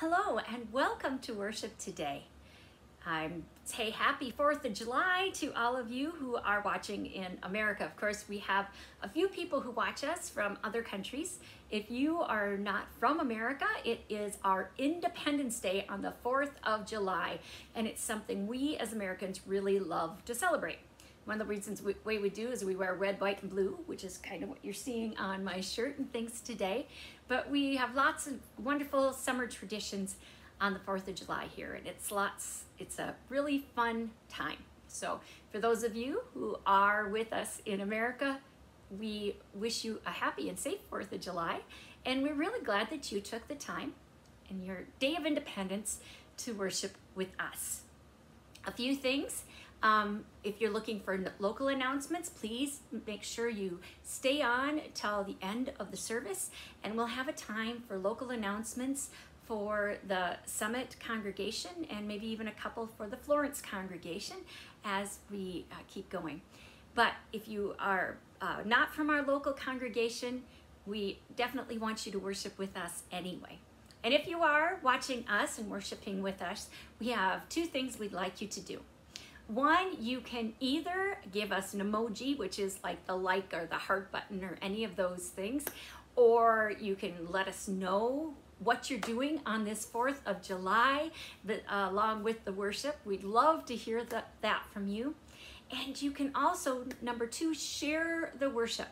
Hello and welcome to worship today. I'm say happy 4th of July to all of you who are watching in America. Of course, we have a few people who watch us from other countries. If you are not from America, it is our Independence Day on the 4th of July, and it's something we as Americans really love to celebrate. One of the reasons we, way we do is we wear red, white, and blue, which is kind of what you're seeing on my shirt and things today. But we have lots of wonderful summer traditions on the 4th of July here, and it's lots, it's a really fun time. So for those of you who are with us in America, we wish you a happy and safe 4th of July, and we're really glad that you took the time in your Day of Independence to worship with us. A few things um, if you're looking for local announcements, please make sure you stay on till the end of the service and we'll have a time for local announcements for the Summit congregation and maybe even a couple for the Florence congregation as we uh, keep going. But if you are uh, not from our local congregation, we definitely want you to worship with us anyway. And if you are watching us and worshiping with us, we have two things we'd like you to do. One, you can either give us an emoji, which is like the like or the heart button or any of those things, or you can let us know what you're doing on this 4th of July uh, along with the worship. We'd love to hear the, that from you. And you can also, number two, share the worship.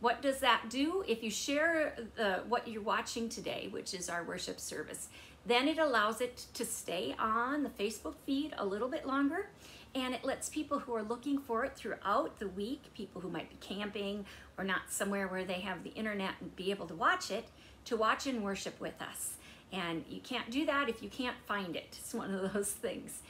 What does that do? If you share the, what you're watching today, which is our worship service, then it allows it to stay on the Facebook feed a little bit longer and it lets people who are looking for it throughout the week, people who might be camping or not somewhere where they have the internet and be able to watch it, to watch and worship with us. And you can't do that if you can't find it. It's one of those things.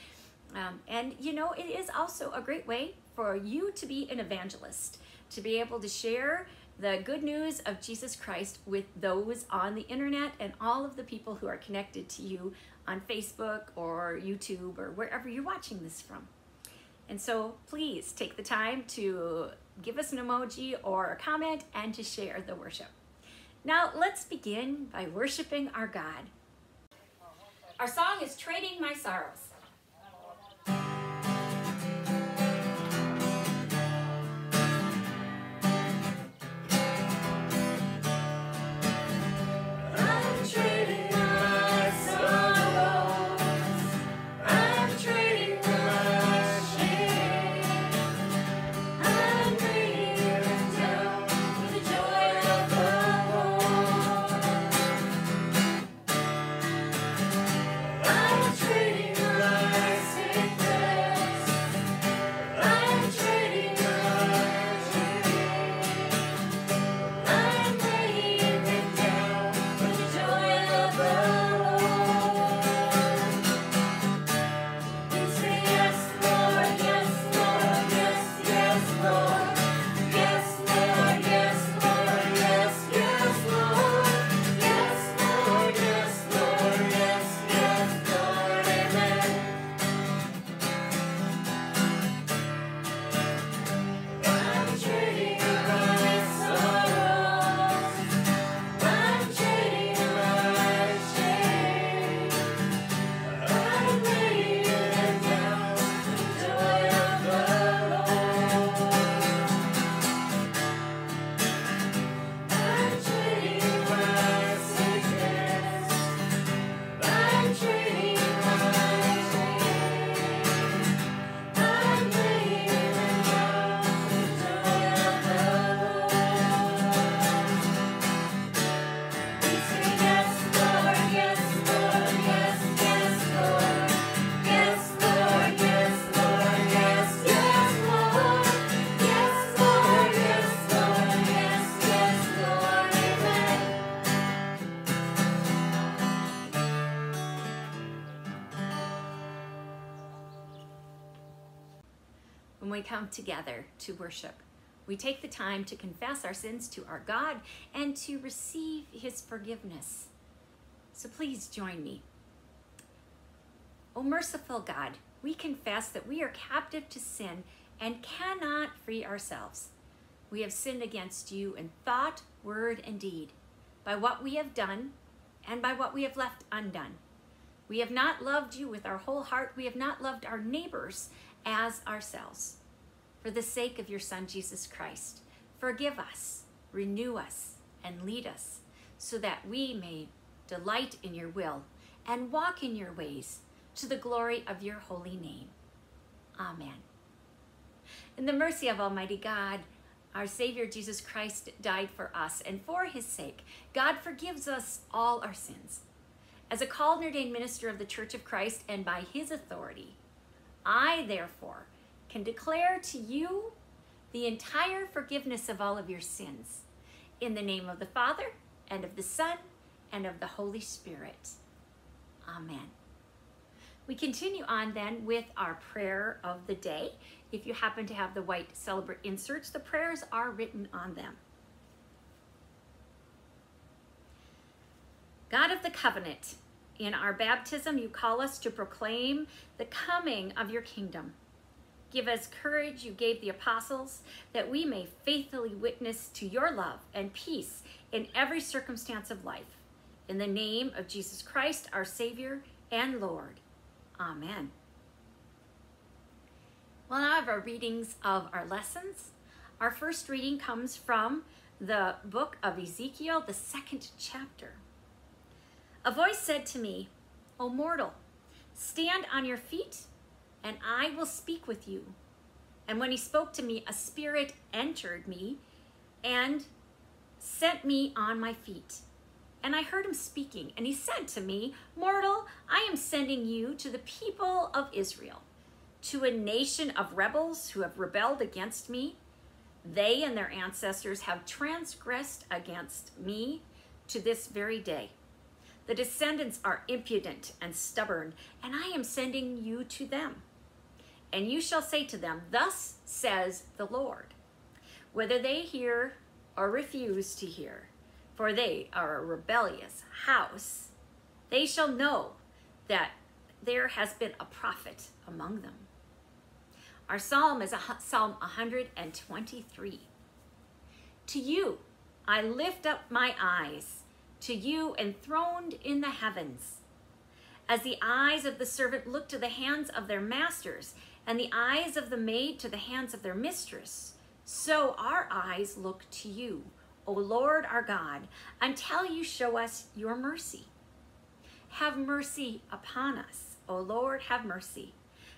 Um, and you know, it is also a great way for you to be an evangelist, to be able to share the good news of Jesus Christ with those on the internet and all of the people who are connected to you on Facebook or YouTube or wherever you're watching this from. And so please take the time to give us an emoji or a comment and to share the worship. Now let's begin by worshiping our God. Our song is Trading My Sorrows. Come together to worship. We take the time to confess our sins to our God and to receive his forgiveness. So please join me. O merciful God, we confess that we are captive to sin and cannot free ourselves. We have sinned against you in thought, word, and deed, by what we have done and by what we have left undone. We have not loved you with our whole heart. We have not loved our neighbors as ourselves. For the sake of your Son, Jesus Christ, forgive us, renew us, and lead us so that we may delight in your will and walk in your ways to the glory of your holy name. Amen. In the mercy of Almighty God, our Savior Jesus Christ died for us, and for his sake, God forgives us all our sins. As a called and ordained minister of the Church of Christ, and by his authority, I, therefore, can declare to you the entire forgiveness of all of your sins. In the name of the Father, and of the Son, and of the Holy Spirit. Amen. We continue on then with our prayer of the day. If you happen to have the white celebrate inserts, the prayers are written on them. God of the covenant, in our baptism, you call us to proclaim the coming of your kingdom. Give us courage you gave the apostles that we may faithfully witness to your love and peace in every circumstance of life. In the name of Jesus Christ, our Savior and Lord. Amen. Well, now have our readings of our lessons. Our first reading comes from the book of Ezekiel, the second chapter. A voice said to me, O mortal, stand on your feet, and I will speak with you. And when he spoke to me, a spirit entered me and set me on my feet. And I heard him speaking, and he said to me, Mortal, I am sending you to the people of Israel, to a nation of rebels who have rebelled against me. They and their ancestors have transgressed against me to this very day. The descendants are impudent and stubborn, and I am sending you to them. And you shall say to them, Thus says the Lord. Whether they hear or refuse to hear, for they are a rebellious house, they shall know that there has been a prophet among them. Our psalm is a, Psalm 123. To you I lift up my eyes, to you enthroned in the heavens. As the eyes of the servant look to the hands of their masters, and the eyes of the maid to the hands of their mistress, so our eyes look to you, O Lord our God, until you show us your mercy. Have mercy upon us, O Lord, have mercy,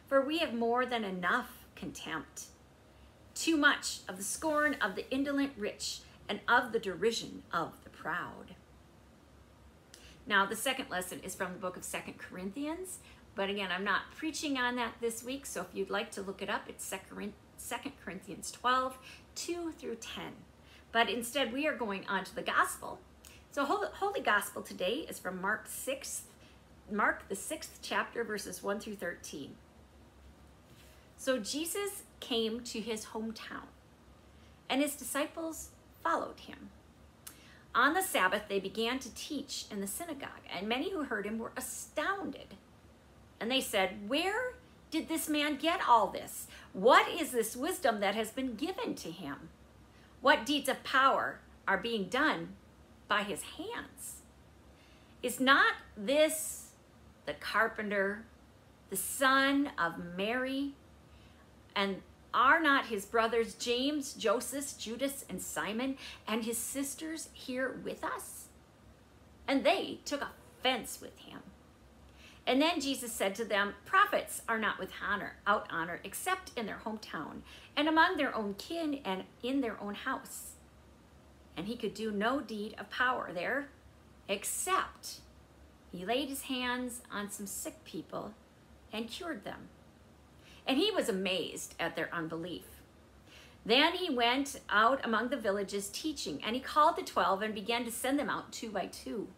for we have more than enough contempt. Too much of the scorn of the indolent rich and of the derision of the proud. Now, the second lesson is from the book of Second Corinthians, but again, I'm not preaching on that this week, so if you'd like to look it up, it's Second 2 Corinthians 12, 2 through 10. But instead, we are going on to the gospel. So Holy Gospel today is from Mark 6, Mark the 6th chapter, verses 1 through 13. So Jesus came to his hometown, and his disciples followed him. On the Sabbath, they began to teach in the synagogue, and many who heard him were astounded. And they said, Where did this man get all this? What is this wisdom that has been given to him? What deeds of power are being done by his hands? Is not this the carpenter, the son of Mary? And are not his brothers James, Joseph, Judas, and Simon, and his sisters here with us? And they took offense with him. And then Jesus said to them, Prophets are not with honor, out honor, except in their hometown, and among their own kin, and in their own house. And he could do no deed of power there, except he laid his hands on some sick people and cured them. And he was amazed at their unbelief. Then he went out among the villages teaching, and he called the twelve and began to send them out two by two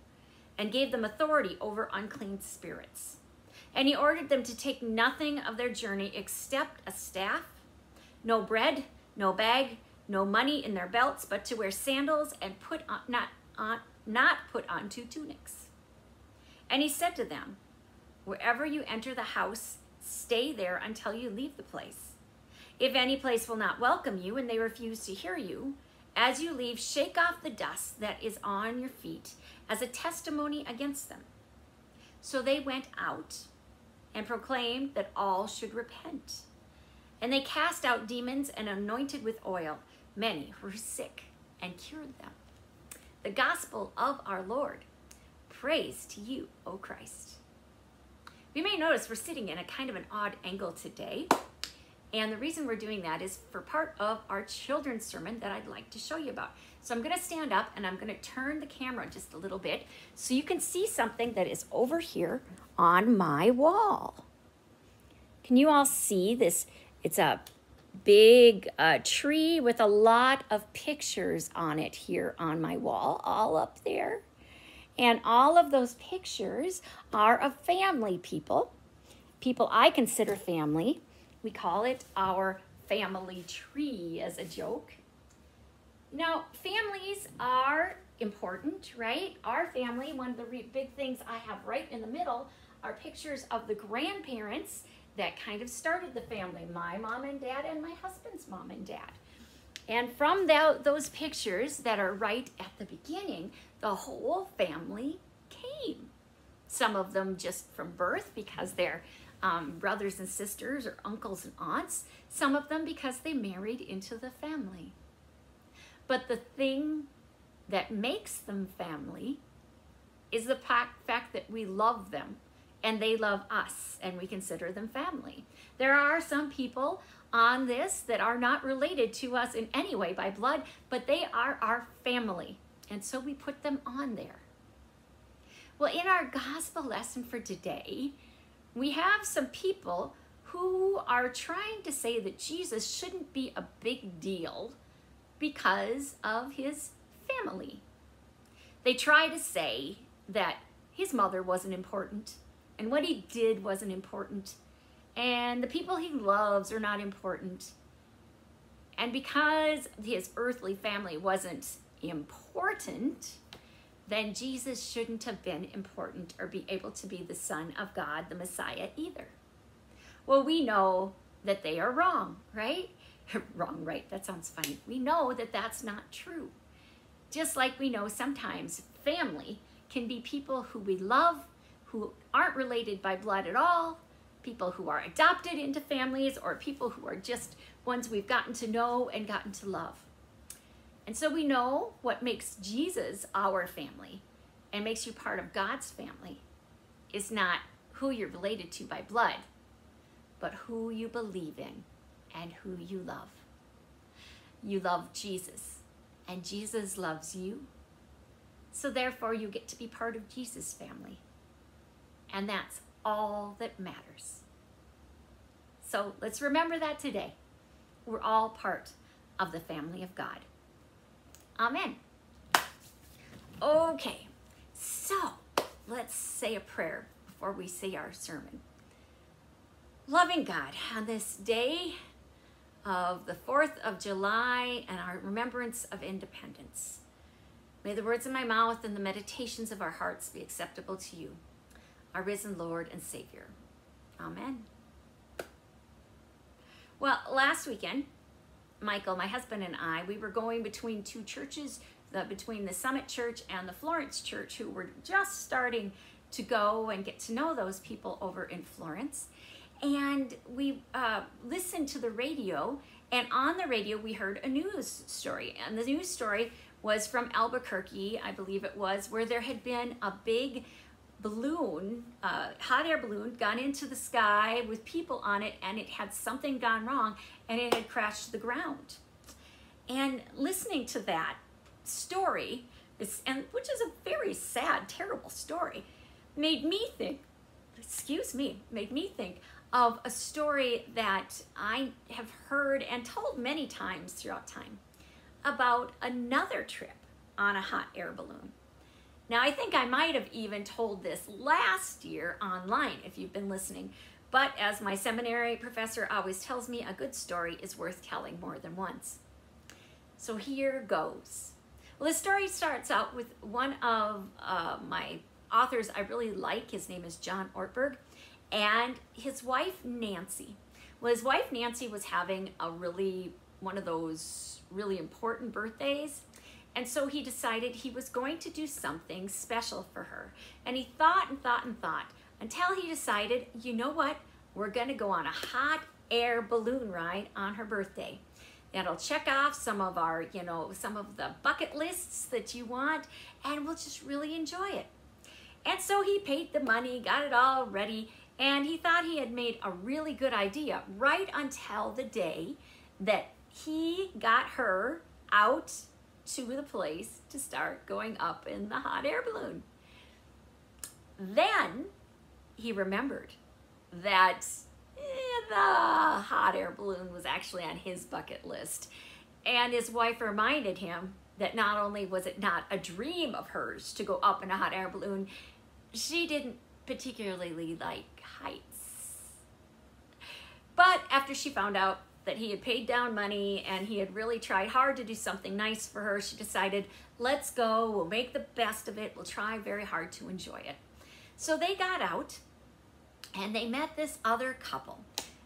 and gave them authority over unclean spirits. And he ordered them to take nothing of their journey except a staff, no bread, no bag, no money in their belts, but to wear sandals and put on, not, on, not put on two tunics. And he said to them, Wherever you enter the house, stay there until you leave the place. If any place will not welcome you and they refuse to hear you, As you leave, shake off the dust that is on your feet as a testimony against them. So they went out and proclaimed that all should repent. And they cast out demons and anointed with oil many who were sick and cured them. The gospel of our Lord. Praise to you, O Christ. You may notice we're sitting in a kind of an odd angle today. And the reason we're doing that is for part of our children's sermon that I'd like to show you about. So I'm going to stand up and I'm going to turn the camera just a little bit so you can see something that is over here on my wall. Can you all see this? It's a big uh, tree with a lot of pictures on it here on my wall, all up there. And all of those pictures are of family people, people I consider family. We call it our family tree as a joke. Now, families are important, right? Our family, one of the big things I have right in the middle are pictures of the grandparents that kind of started the family my mom and dad, and my husband's mom and dad. And from the, those pictures that are right at the beginning, the whole family came. Some of them just from birth because they're um, brothers and sisters or uncles and aunts. Some of them because they married into the family. But the thing that makes them family is the fact that we love them and they love us and we consider them family. There are some people on this that are not related to us in any way by blood, but they are our family. And so we put them on there. Well, in our gospel lesson for today, we have some people who are trying to say that Jesus shouldn't be a big deal because of his family. They try to say that his mother wasn't important and what he did wasn't important and the people he loves are not important. And because his earthly family wasn't important, then Jesus shouldn't have been important or be able to be the Son of God, the Messiah, either. Well, we know that they are wrong, right? wrong, right? That sounds funny. We know that that's not true. Just like we know sometimes family can be people who we love, who aren't related by blood at all, people who are adopted into families, or people who are just ones we've gotten to know and gotten to love. And so we know what makes Jesus our family and makes you part of God's family is not who you're related to by blood, but who you believe in and who you love. You love Jesus, and Jesus loves you. So therefore, you get to be part of Jesus' family. And that's all that matters. So let's remember that today. We're all part of the family of God. Amen. Okay, so let's say a prayer before we say our sermon. Loving God, on this day of the 4th of July and our remembrance of independence, may the words of my mouth and the meditations of our hearts be acceptable to you, our risen Lord and Savior. Amen. Well, last weekend, Michael, my husband, and I, we were going between two churches, the, between the Summit Church and the Florence Church, who were just starting to go and get to know those people over in Florence. And we uh, listened to the radio, and on the radio, we heard a news story. And the news story was from Albuquerque, I believe it was, where there had been a big balloon, uh, hot air balloon, gone into the sky with people on it, and it had something gone wrong, and it had crashed to the ground. And listening to that story, is, and which is a very sad, terrible story, made me think. Excuse me, made me think of a story that I have heard and told many times throughout time about another trip on a hot air balloon. Now, I think I might have even told this last year online if you've been listening, but as my seminary professor always tells me, a good story is worth telling more than once. So here goes. Well, the story starts out with one of uh, my authors I really like. His name is John Ortberg, and his wife Nancy. Well, his wife Nancy was having a really one of those really important birthdays. And so he decided he was going to do something special for her. And he thought and thought and thought until he decided, you know what? We're going to go on a hot air balloon ride on her birthday. That'll check off some of our, you know, some of the bucket lists that you want, and we'll just really enjoy it. And so he paid the money, got it all ready, and he thought he had made a really good idea right until the day that he got her out to the place to start going up in the hot air balloon. Then he remembered that eh, the hot air balloon was actually on his bucket list. And his wife reminded him that not only was it not a dream of hers to go up in a hot air balloon, she didn't particularly like heights. But after she found out that he had paid down money and he had really tried hard to do something nice for her, she decided, let's go, we'll make the best of it, we'll try very hard to enjoy it. So they got out and they met this other couple.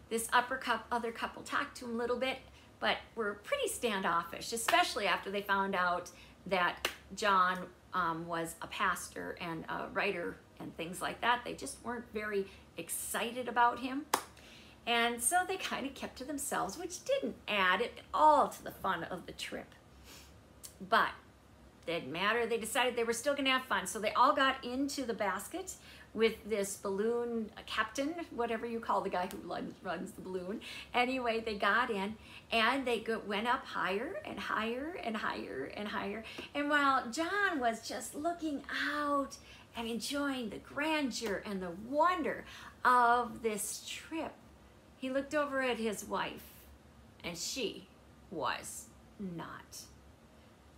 This upper cup, other couple talked to him a little bit, but were pretty standoffish, especially after they found out that John um, was a pastor and a writer and things like that. They just weren't very excited about him. And so they kind of kept to themselves, which didn't add at all to the fun of the trip. But didn't matter. They decided they were still going to have fun. So they all got into the basket with this balloon captain, whatever you call the guy who runs the balloon. Anyway, they got in and they went up higher and higher and higher and higher. And while John was just looking out and enjoying the grandeur and the wonder of this trip, he looked over at his wife and she was not.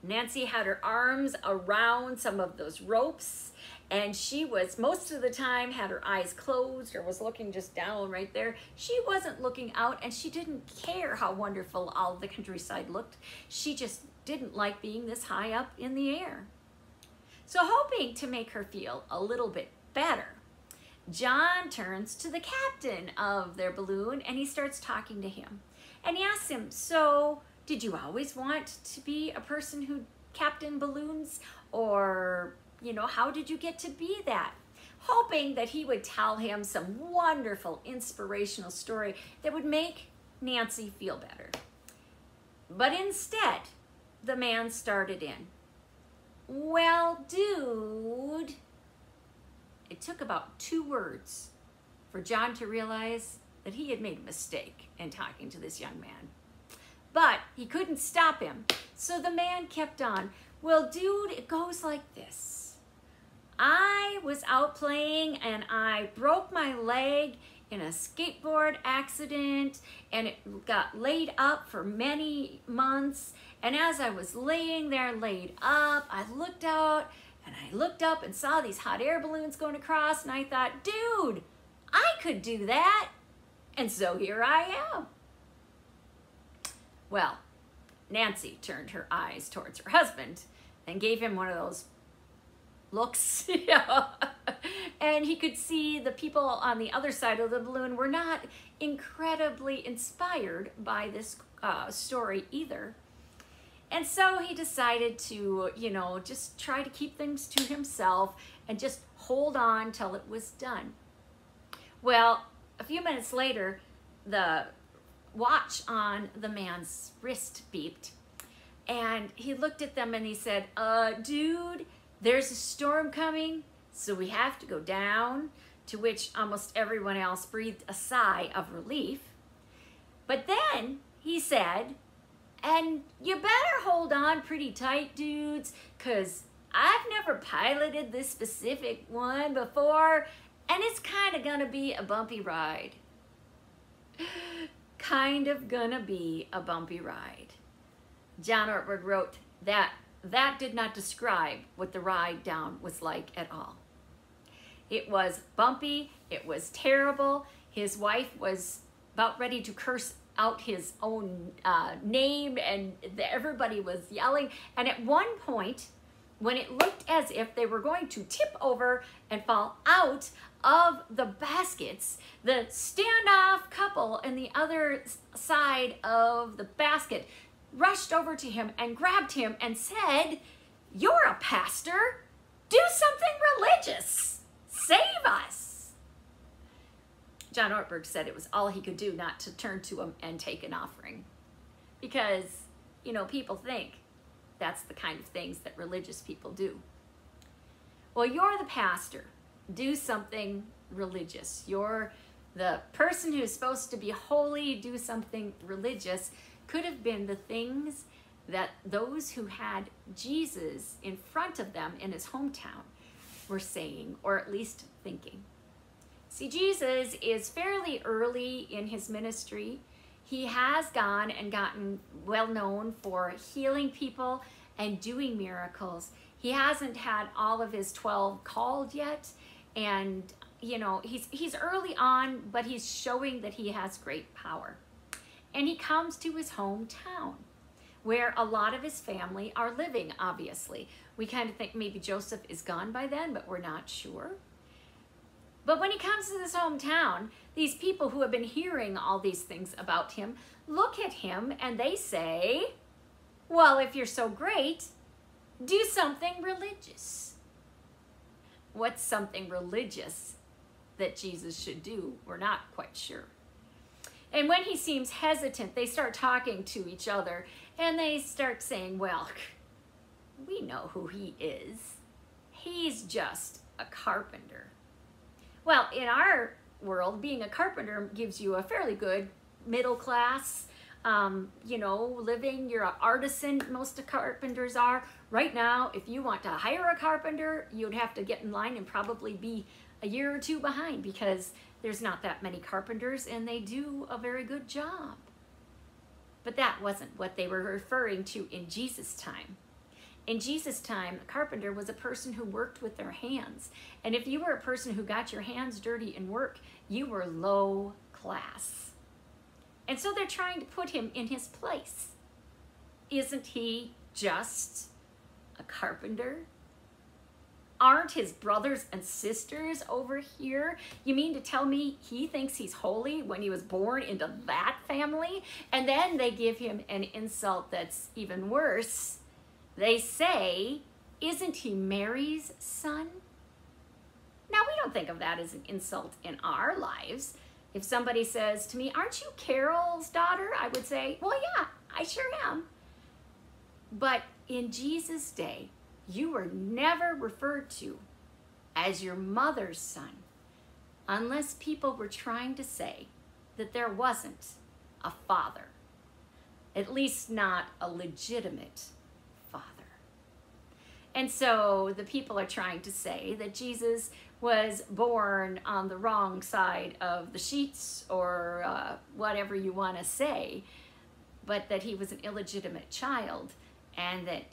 Nancy had her arms around some of those ropes and she was most of the time had her eyes closed or was looking just down right there. She wasn't looking out and she didn't care how wonderful all the countryside looked. She just didn't like being this high up in the air. So hoping to make her feel a little bit better john turns to the captain of their balloon and he starts talking to him and he asks him so did you always want to be a person who captain balloons or you know, how did you get to be that? Hoping that he would tell him some wonderful inspirational story that would make Nancy feel better. But instead, the man started in. Well, dude, it took about two words for John to realize that he had made a mistake in talking to this young man. But he couldn't stop him, so the man kept on. Well, dude, it goes like this. I was out playing and I broke my leg in a skateboard accident and it got laid up for many months. And as I was laying there laid up, I looked out and I looked up and saw these hot air balloons going across and I thought, dude, I could do that. And so here I am. Well, Nancy turned her eyes towards her husband and gave him one of those looks. and he could see the people on the other side of the balloon were not incredibly inspired by this uh, story either. And so he decided to, you know, just try to keep things to himself and just hold on till it was done. Well, a few minutes later, the watch on the man's wrist beeped. And he looked at them and he said, uh, dude, there's a storm coming, so we have to go down, to which almost everyone else breathed a sigh of relief. But then he said, and you better hold on pretty tight, dudes, because I've never piloted this specific one before, and it's kind of going to be a bumpy ride. kind of going to be a bumpy ride. John Ortberg wrote that that did not describe what the ride down was like at all. It was bumpy, it was terrible. His wife was about ready to curse out his own uh, name and everybody was yelling. And at one point, when it looked as if they were going to tip over and fall out of the baskets, the standoff couple in the other side of the basket rushed over to him and grabbed him and said, You're a pastor. Do something religious. Save us. John Ortberg said it was all he could do not to turn to him and take an offering. Because, you know, people think that's the kind of things that religious people do. Well, you're the pastor. Do something religious. You're the person who's supposed to be holy, do something religious. Could have been the things that those who had Jesus in front of them in his hometown were saying, or at least thinking. See, Jesus is fairly early in his ministry. He has gone and gotten well known for healing people and doing miracles. He hasn't had all of his 12 called yet. And, you know, he's, he's early on, but he's showing that he has great power. And he comes to his hometown where a lot of his family are living, obviously. We kind of think maybe Joseph is gone by then, but we're not sure. But when he comes to this hometown, these people who have been hearing all these things about him look at him and they say, well, if you're so great, do something religious. What's something religious that Jesus should do? We're not quite sure. And when he seems hesitant, they start talking to each other and they start saying, well, we know who he is. He's just a carpenter. Well, in our world, being a carpenter gives you a fairly good middle class, um, you know, living. You're an artisan, most of carpenters are. Right now, if you want to hire a carpenter, you'd have to get in line and probably be a year or two behind because there's not that many carpenters and they do a very good job. But that wasn't what they were referring to in Jesus' time. In Jesus' time, a carpenter was a person who worked with their hands. And if you were a person who got your hands dirty in work, you were low class. And so they're trying to put him in his place. Isn't he just a carpenter? Aren't his brothers and sisters over here? You mean to tell me he thinks he's holy when he was born into that family? And then they give him an insult that's even worse they say, Isn't he Mary's son? Now, we don't think of that as an insult in our lives. If somebody says to me, Aren't you Carol's daughter? I would say, Well, yeah, I sure am. But in Jesus' day, you were never referred to as your mother's son unless people were trying to say that there wasn't a father, at least not a legitimate and so the people are trying to say that Jesus was born on the wrong side of the sheets or uh, whatever you want to say, but that he was an illegitimate child and that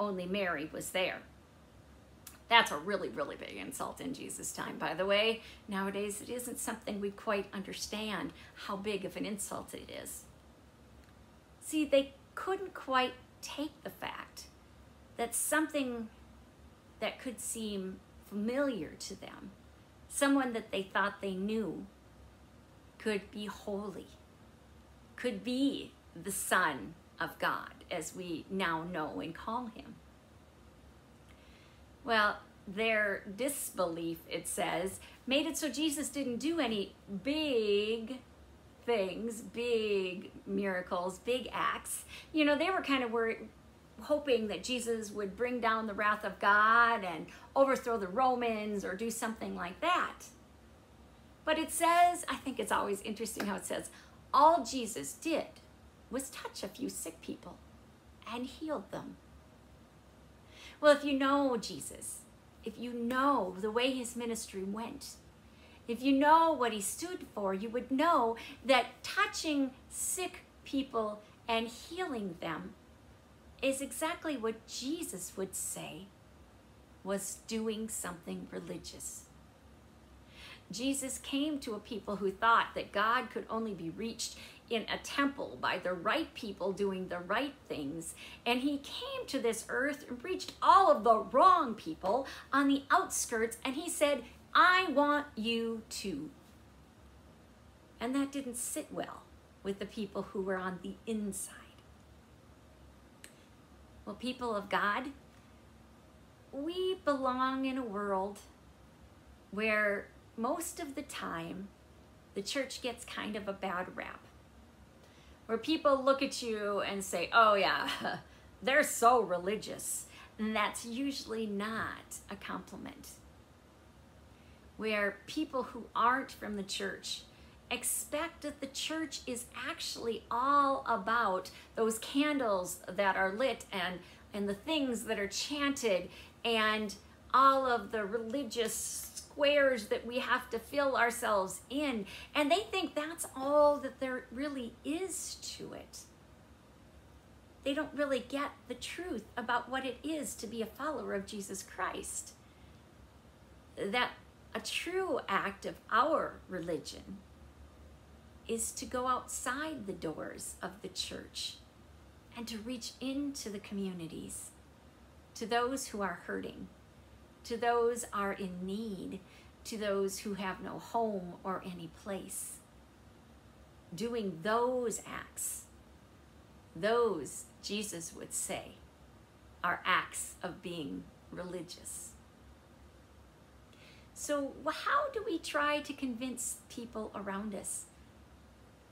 only Mary was there. That's a really, really big insult in Jesus' time, by the way. Nowadays, it isn't something we quite understand how big of an insult it is. See, they couldn't quite take the fact that something that could seem familiar to them, someone that they thought they knew, could be holy, could be the Son of God, as we now know and call him. Well, their disbelief, it says, made it so Jesus didn't do any big things, big miracles, big acts. You know, they were kind of worried, hoping that Jesus would bring down the wrath of God and overthrow the Romans or do something like that. But it says, I think it's always interesting how it says, all Jesus did was touch a few sick people and healed them. Well, if you know Jesus, if you know the way his ministry went, if you know what he stood for, you would know that touching sick people and healing them is exactly what Jesus would say was doing something religious. Jesus came to a people who thought that God could only be reached in a temple by the right people doing the right things. And he came to this earth and reached all of the wrong people on the outskirts. And he said, I want you to. And that didn't sit well with the people who were on the inside. Well, people of God, we belong in a world where most of the time the church gets kind of a bad rap. Where people look at you and say, oh, yeah, they're so religious. And that's usually not a compliment. Where people who aren't from the church expect that the church is actually all about those candles that are lit and, and the things that are chanted and all of the religious squares that we have to fill ourselves in. And they think that's all that there really is to it. They don't really get the truth about what it is to be a follower of Jesus Christ. That a true act of our religion is to go outside the doors of the church and to reach into the communities, to those who are hurting, to those are in need, to those who have no home or any place. Doing those acts, those, Jesus would say, are acts of being religious. So, how do we try to convince people around us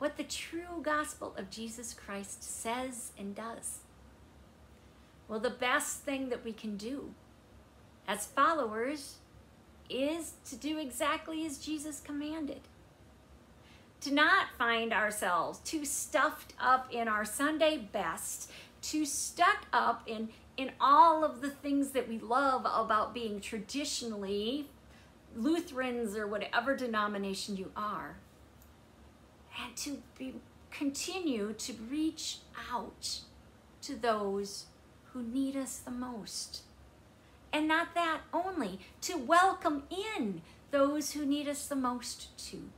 what the true gospel of Jesus Christ says and does? Well, the best thing that we can do as followers is to do exactly as Jesus commanded. To not find ourselves too stuffed up in our Sunday best, too stuck up in, in all of the things that we love about being traditionally Lutherans or whatever denomination you are and to be, continue to reach out to those who need us the most. And not that only, to welcome in those who need us the most too.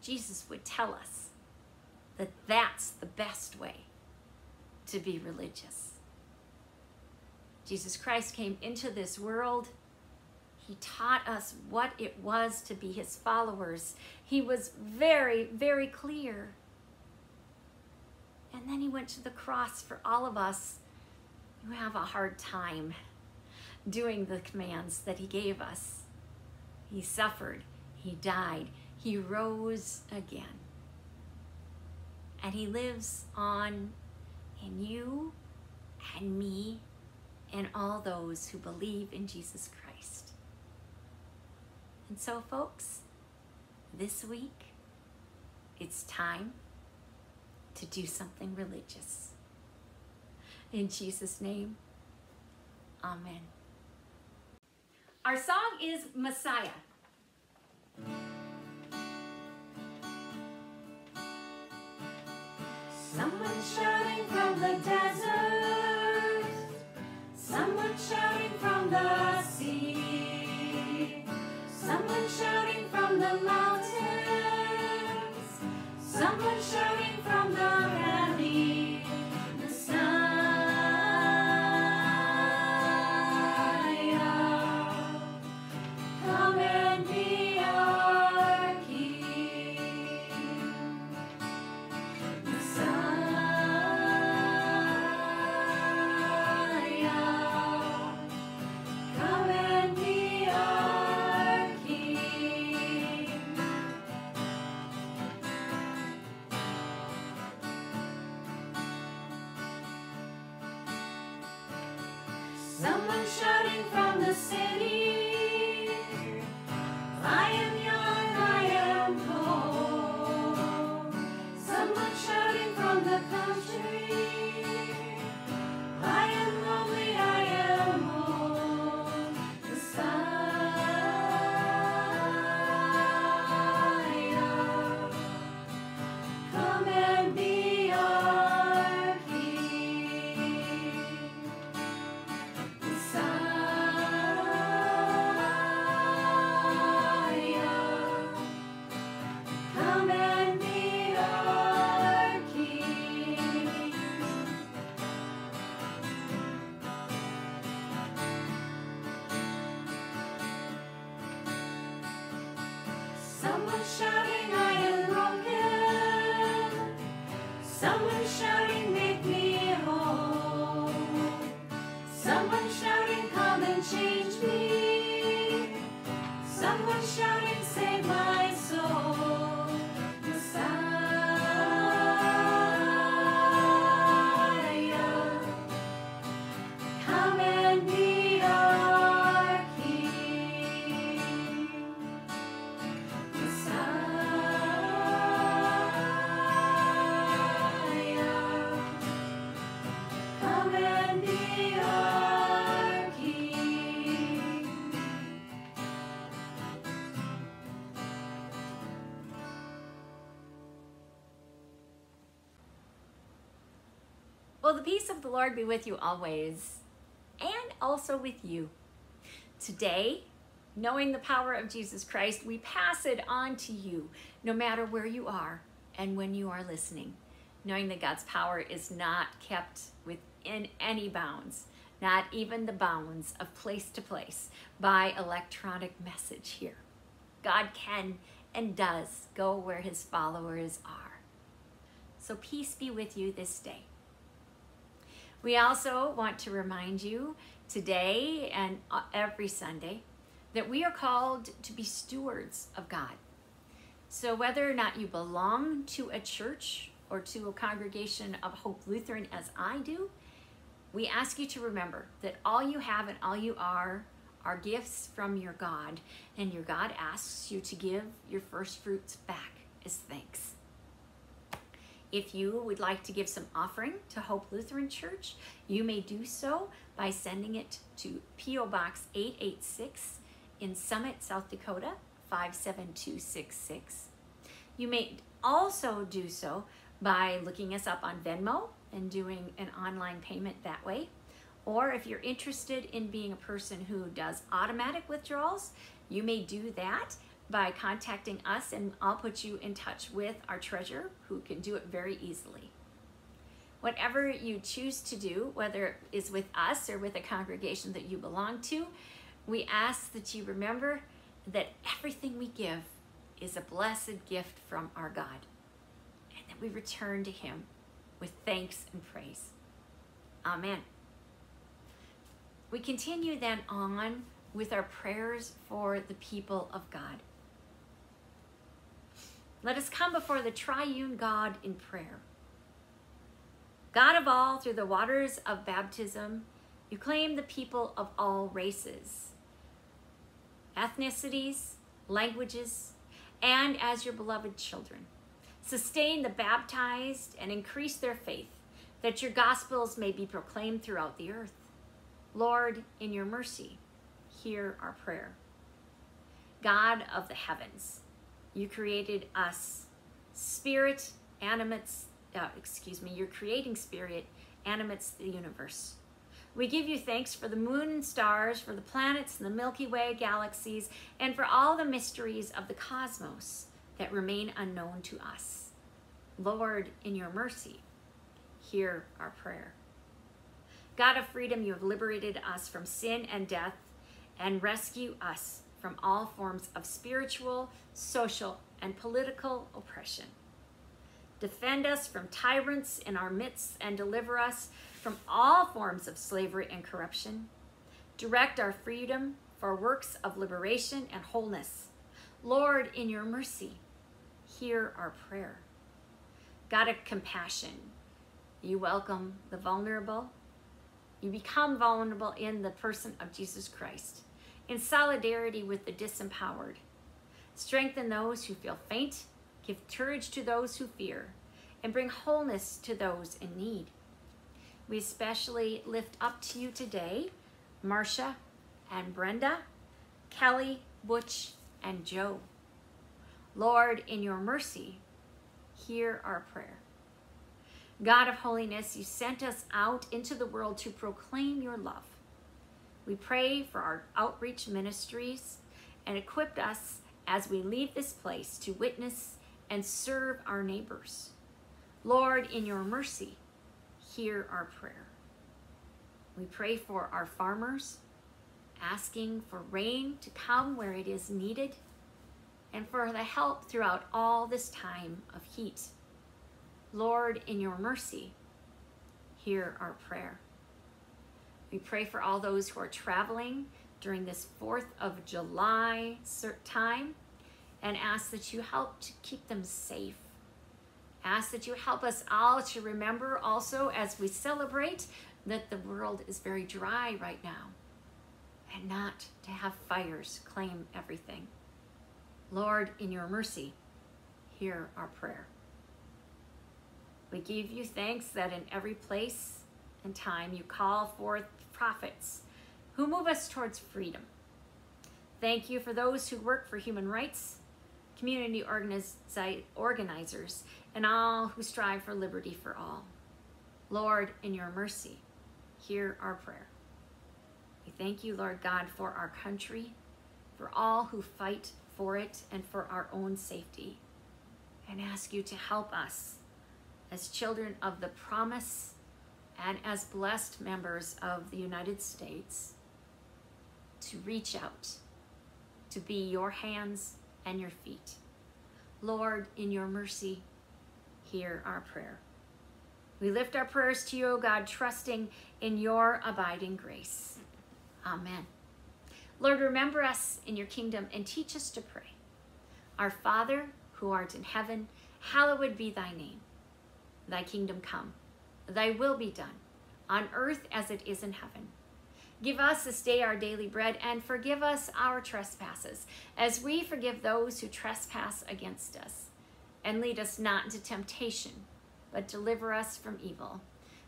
Jesus would tell us that that's the best way to be religious. Jesus Christ came into this world he taught us what it was to be his followers. He was very, very clear. And then he went to the cross for all of us who have a hard time doing the commands that he gave us. He suffered, he died, he rose again. And he lives on in you and me and all those who believe in Jesus Christ. And so, folks, this week, it's time to do something religious. In Jesus' name, Amen. Our song is Messiah. Someone shouting from the desert, someone shouting from the. Someone shouting from the mountains. Someone shouting come and be Well, the peace of the Lord be with you always, and also with you. Today, knowing the power of Jesus Christ, we pass it on to you, no matter where you are and when you are listening, knowing that God's power is not kept within any bounds, not even the bounds of place to place, by electronic message here. God can and does go where his followers are. So peace be with you this day. We also want to remind you today and uh, every Sunday that we are called to be stewards of God. So, whether or not you belong to a church or to a congregation of Hope Lutheran, as I do, we ask you to remember that all you have and all you are are gifts from your God, and your God asks you to give your first fruits back as thanks. If you would like to give some offering to Hope Lutheran Church, you may do so by sending it to P.O. Box 886 in Summit, South Dakota 57266. You may also do so by looking us up on Venmo and doing an online payment that way. Or if you're interested in being a person who does automatic withdrawals, you may do that by contacting us and I'll put you in touch with our treasurer who can do it very easily. Whatever you choose to do, whether it is with us or with a congregation that you belong to, we ask that you remember that everything we give is a blessed gift from our God and that we return to Him with thanks and praise. Amen. We continue then on with our prayers for the people of God. Let us come before the triune God in prayer. God of all, through the waters of baptism, you claim the people of all races, ethnicities, languages, and as your beloved children. Sustain the baptized and increase their faith, that your gospels may be proclaimed throughout the earth. Lord, in your mercy, hear our prayer. God of the heavens, you created us, spirit animates, uh, excuse me, your creating spirit animates the universe. We give you thanks for the moon and stars, for the planets and the Milky Way galaxies, and for all the mysteries of the cosmos that remain unknown to us. Lord, in your mercy, hear our prayer. God of freedom, you have liberated us from sin and death and rescue us from all forms of spiritual, social, and political oppression. Defend us from tyrants in our midst and deliver us from all forms of slavery and corruption. Direct our freedom for works of liberation and wholeness. Lord, in your mercy, hear our prayer. God of compassion, you welcome the vulnerable. You become vulnerable in the person of Jesus Christ, in solidarity with the disempowered. Strengthen those who feel faint, give courage to those who fear, and bring wholeness to those in need. We especially lift up to you today Marcia and Brenda, Kelly, Butch, and Joe. Lord, in your mercy, hear our prayer. God of holiness, you sent us out into the world to proclaim your love. We pray for our outreach ministries and equip us as we leave this place to witness and serve our neighbors. Lord, in your mercy, hear our prayer. We pray for our farmers, asking for rain to come where it is needed, and for the help throughout all this time of heat. Lord, in your mercy, hear our prayer. We pray for all those who are traveling during this 4th of July time and ask that you help to keep them safe. Ask that you help us all to remember also as we celebrate that the world is very dry right now and not to have fires claim everything. Lord, in your mercy, hear our prayer. We give you thanks that in every place and time you call forth prophets who move us towards freedom. Thank you for those who work for human rights, community organizers, and all who strive for liberty for all. Lord, in your mercy, hear our prayer. We thank you, Lord God, for our country, for all who fight for it, and for our own safety, and ask you to help us as children of the promise and as blessed members of the United States to reach out, to be your hands and your feet. Lord, in your mercy, hear our prayer. We lift our prayers to you, O God, trusting in your abiding grace. Amen. Lord, remember us in your kingdom and teach us to pray. Our Father, who art in heaven, hallowed be thy name. Thy kingdom come, thy will be done, on earth as it is in heaven. Give us this day our daily bread, and forgive us our trespasses, as we forgive those who trespass against us. And lead us not into temptation, but deliver us from evil.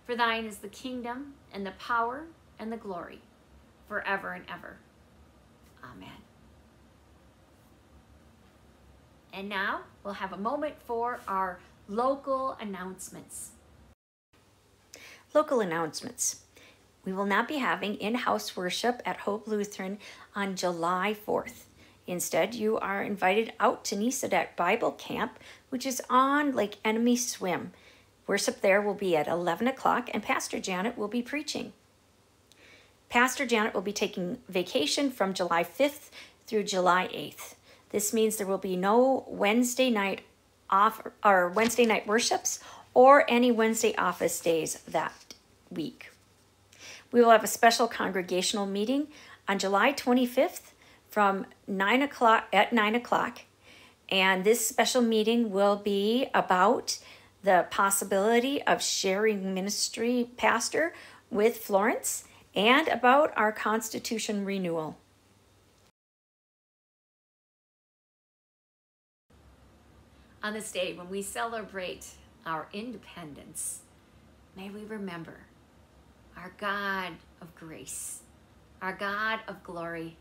For thine is the kingdom, and the power, and the glory, forever and ever. Amen. And now we'll have a moment for our local announcements. Local announcements. We will not be having in-house worship at Hope Lutheran on July 4th. Instead, you are invited out to NeSoDak Bible Camp, which is on Lake Enemy Swim. Worship there will be at 11 o'clock, and Pastor Janet will be preaching. Pastor Janet will be taking vacation from July 5th through July 8th. This means there will be no Wednesday night off or Wednesday night worships or any Wednesday office days that week. We will have a special congregational meeting on July 25th from 9 o'clock at 9 o'clock. And this special meeting will be about the possibility of sharing ministry pastor with Florence and about our Constitution renewal. On this day when we celebrate our independence, may we remember our God of grace, our God of glory,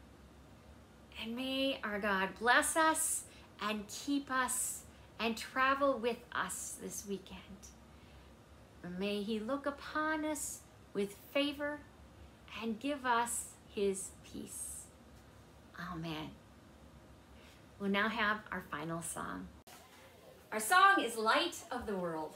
and may our God bless us and keep us and travel with us this weekend. May he look upon us with favor and give us his peace. Amen. We'll now have our final song. Our song is Light of the World.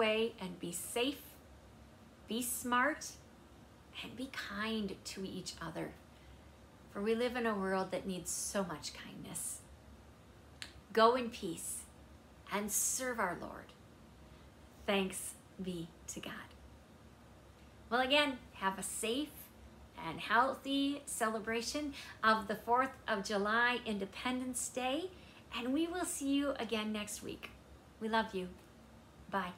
Way and be safe, be smart, and be kind to each other. For we live in a world that needs so much kindness. Go in peace and serve our Lord. Thanks be to God. Well, again, have a safe and healthy celebration of the 4th of July Independence Day, and we will see you again next week. We love you. Bye.